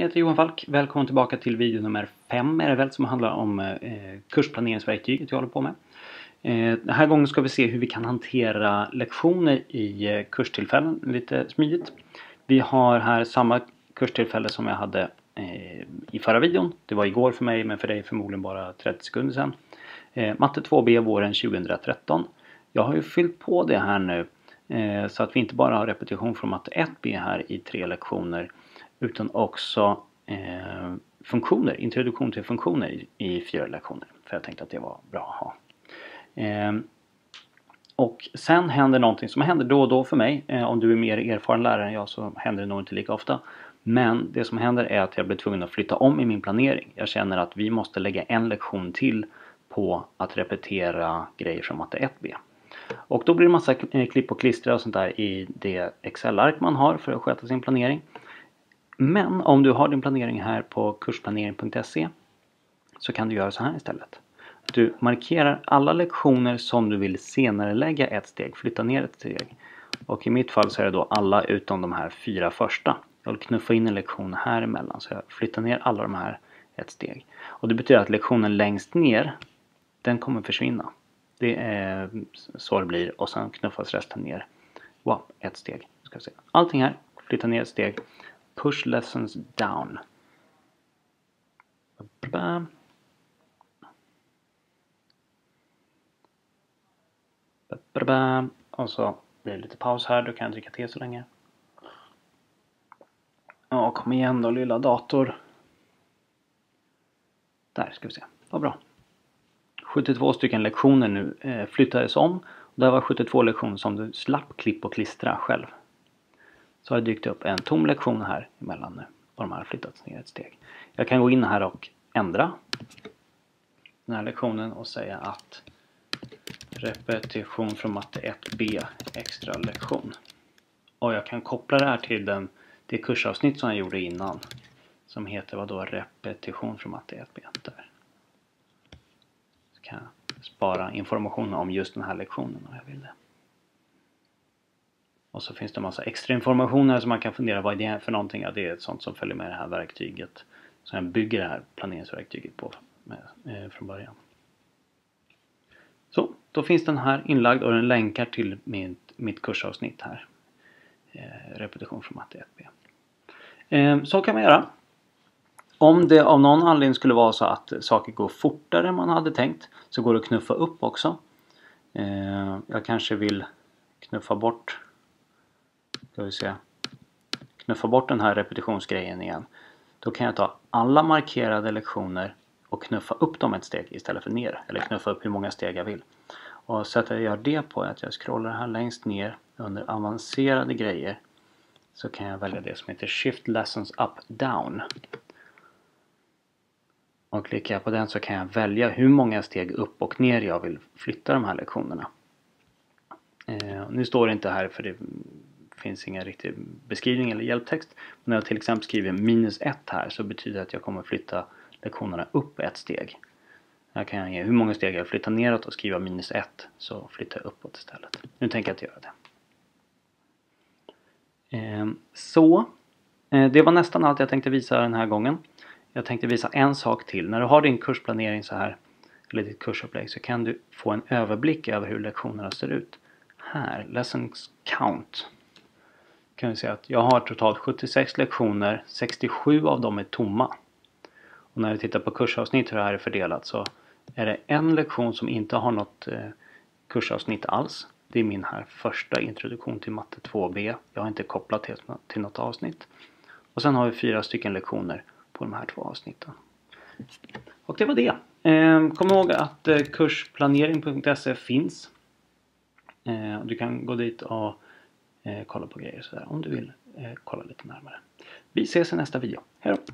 jag heter Johan Falk. Välkommen tillbaka till video nummer 5 är det väl som handlar om eh, kursplaneringsverktyget jag håller på med. Eh, den här gången ska vi se hur vi kan hantera lektioner i eh, kurstillfällen lite smidigt. Vi har här samma kurstillfälle som jag hade eh, i förra videon. Det var igår för mig men för dig förmodligen bara 30 sekunder sedan. Eh, matte 2B våren 2013. Jag har ju fyllt på det här nu eh, så att vi inte bara har repetition från matte 1B här i tre lektioner utan också eh, funktioner, introduktion till funktioner i, i fyra lektioner. För jag tänkte att det var bra att ha. Eh, och sen händer någonting som händer då och då för mig. Eh, om du är mer erfaren lärare än jag så händer det nog inte lika ofta. Men det som händer är att jag blir tvungen att flytta om i min planering. Jag känner att vi måste lägga en lektion till på att repetera grejer från matte 1B. Och då blir det massa eh, klipp och klistra och sånt där i det Excel-ark man har för att sköta sin planering. Men om du har din planering här på kursplanering.se så kan du göra så här istället. Du markerar alla lektioner som du vill senare lägga ett steg, flytta ner ett steg. Och i mitt fall så är det då alla utom de här fyra första. Jag vill knuffa in en lektion här emellan så jag flyttar ner alla de här ett steg. Och det betyder att lektionen längst ner den kommer försvinna. Det är så det blir och sen knuffas resten ner. Wow, ett steg. Ska vi se. Allting här, flytta ner ett steg. Push lessons down. Och så blir det lite paus här, då kan jag dricka te så länge. Ja, kom igen då lilla dator. Där ska vi se, vad bra. 72 stycken lektioner nu eh, flyttades om. Och det var 72 lektioner som du slapp klipp och klistra själv så har det dykt upp en tom lektion här emellan nu och de har flyttats ner ett steg. Jag kan gå in här och ändra den här lektionen och säga att repetition från matte 1B extra lektion. Och jag kan koppla det här till den, det kursavsnitt som jag gjorde innan som heter vad då repetition från matte 1B. Där. Så kan jag spara information om just den här lektionen om jag vill det. Och så finns det en massa extra information här som man kan fundera vad det är för någonting. Ja, det är sånt som följer med det här verktyget. Som jag bygger det här planeringsverktyget på med, eh, från början. Så, då finns den här inlagd och den länkar till mitt, mitt kursavsnitt här. Eh, repetition från matte 1B. Eh, så kan man göra. Om det av någon anledning skulle vara så att saker går fortare än man hade tänkt så går det att knuffa upp också. Eh, jag kanske vill knuffa bort ska vi se, knuffa bort den här repetitionsgrejen igen. Då kan jag ta alla markerade lektioner och knuffa upp dem ett steg istället för ner. Eller knuffa upp hur många steg jag vill. Och sättet jag gör det på är att jag scrollar här längst ner under avancerade grejer. Så kan jag välja det som heter Shift Lessons Up Down. Och klickar jag på den så kan jag välja hur många steg upp och ner jag vill flytta de här lektionerna. Eh, nu står det inte här för det finns ingen riktig beskrivning eller hjälptext. Men när jag till exempel skriver minus 1 här så betyder det att jag kommer flytta lektionerna upp ett steg. Jag kan ange hur många steg jag flyttar neråt och skriva minus 1 så flyttar jag uppåt istället. Nu tänker jag inte göra det. Ehm, så, eh, det var nästan allt jag tänkte visa den här gången. Jag tänkte visa en sak till. När du har din kursplanering så här, eller ditt kursupplägg, så kan du få en överblick över hur lektionerna ser ut. Här, Lessons Count kan vi säga att jag har totalt 76 lektioner, 67 av dem är tomma. Och när vi tittar på kursavsnitt hur det här är fördelat så är det en lektion som inte har något eh, kursavsnitt alls. Det är min här första introduktion till matte 2B. Jag har inte kopplat till något avsnitt. Och sen har vi fyra stycken lektioner på de här två avsnitten. Och det var det. Ehm, kom ihåg att eh, kursplanering.se finns. Ehm, du kan gå dit och Eh, kolla på grejer sådär om du vill eh, kolla lite närmare. Vi ses i nästa video. Hej då!